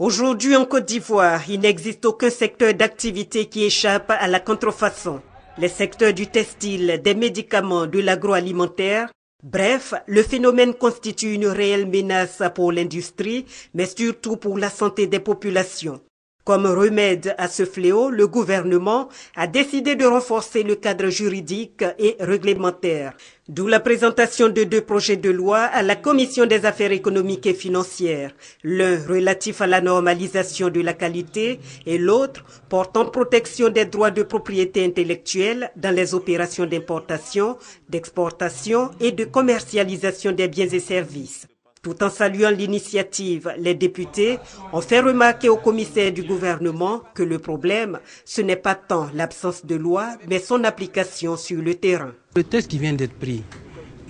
Aujourd'hui en Côte d'Ivoire, il n'existe aucun secteur d'activité qui échappe à la contrefaçon. Les secteurs du textile, des médicaments, de l'agroalimentaire, bref, le phénomène constitue une réelle menace pour l'industrie, mais surtout pour la santé des populations. Comme remède à ce fléau, le gouvernement a décidé de renforcer le cadre juridique et réglementaire. D'où la présentation de deux projets de loi à la Commission des affaires économiques et financières, l'un relatif à la normalisation de la qualité et l'autre portant protection des droits de propriété intellectuelle dans les opérations d'importation, d'exportation et de commercialisation des biens et services. Tout en saluant l'initiative, les députés ont fait remarquer au commissaire du gouvernement que le problème, ce n'est pas tant l'absence de loi, mais son application sur le terrain. Le texte qui vient d'être pris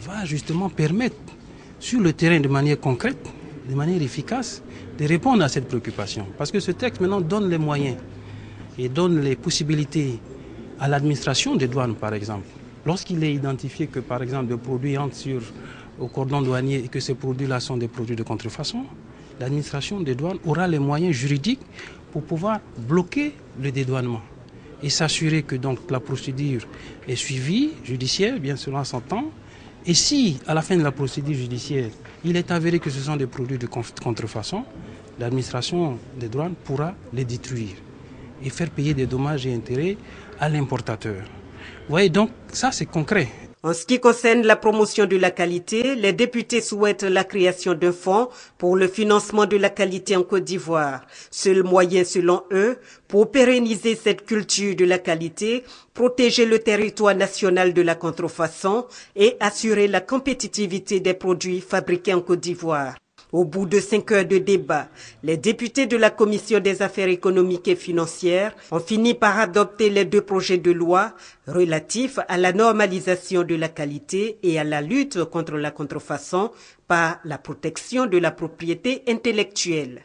va justement permettre, sur le terrain de manière concrète, de manière efficace, de répondre à cette préoccupation. Parce que ce texte maintenant donne les moyens et donne les possibilités à l'administration des douanes, par exemple. Lorsqu'il est identifié que, par exemple, des produits entrent sur au cordon douanier et que ces produits-là sont des produits de contrefaçon, l'administration des douanes aura les moyens juridiques pour pouvoir bloquer le dédouanement et s'assurer que donc la procédure est suivie judiciaire, bien cela s'entend. Et si, à la fin de la procédure judiciaire, il est avéré que ce sont des produits de contrefaçon, l'administration des douanes pourra les détruire et faire payer des dommages et intérêts à l'importateur. Vous voyez, donc ça c'est concret. En ce qui concerne la promotion de la qualité, les députés souhaitent la création d'un fonds pour le financement de la qualité en Côte d'Ivoire. Seul moyen, selon eux, pour pérenniser cette culture de la qualité, protéger le territoire national de la contrefaçon et assurer la compétitivité des produits fabriqués en Côte d'Ivoire. Au bout de cinq heures de débat, les députés de la Commission des affaires économiques et financières ont fini par adopter les deux projets de loi relatifs à la normalisation de la qualité et à la lutte contre la contrefaçon par la protection de la propriété intellectuelle.